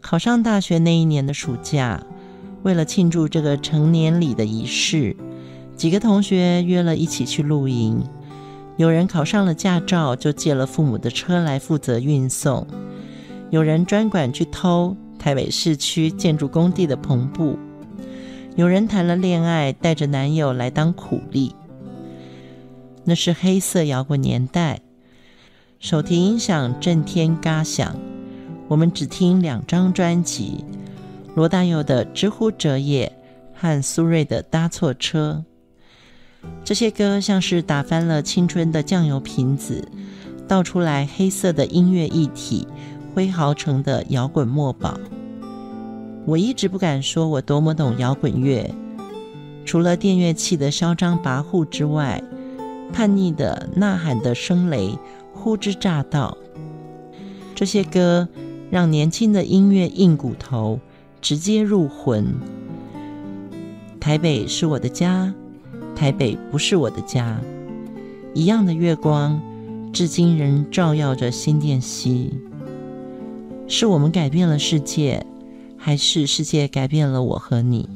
考上大学那一年的暑假，为了庆祝这个成年礼的仪式，几个同学约了一起去露营。有人考上了驾照，就借了父母的车来负责运送；有人专管去偷台北市区建筑工地的篷布；有人谈了恋爱，带着男友来当苦力。那是黑色摇滚年代，手提音响震天嘎响。我们只听两张专辑：罗大佑的《之乎者也》和苏芮的《搭错车》。这些歌像是打翻了青春的酱油瓶子，倒出来黑色的音乐一体，挥毫成的摇滚墨宝。我一直不敢说我多么懂摇滚乐，除了电乐器的嚣张跋扈之外，叛逆的呐喊的声雷呼之乍到。这些歌让年轻的音乐硬骨头，直接入魂。台北是我的家。台北不是我的家，一样的月光，至今仍照耀着新店溪。是我们改变了世界，还是世界改变了我和你？